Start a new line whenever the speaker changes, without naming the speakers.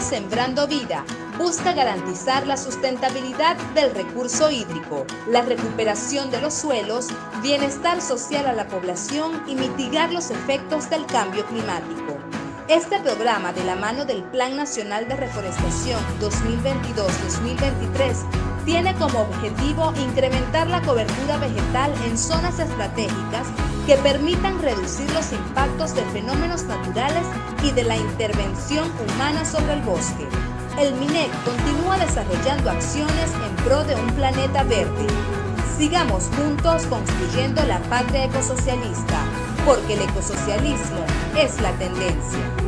Sembrando Vida busca garantizar la sustentabilidad del recurso hídrico, la recuperación de los suelos, bienestar social a la población y mitigar los efectos del cambio climático. Este programa, de la mano del Plan Nacional de Reforestación 2022-2023, tiene como objetivo incrementar la cobertura vegetal en zonas estratégicas que permitan reducir los impactos de fenómenos naturales y de la intervención humana sobre el bosque. El MINEC continúa desarrollando acciones en pro de un planeta verde. Sigamos juntos construyendo la patria ecosocialista, porque el ecosocialismo es la tendencia.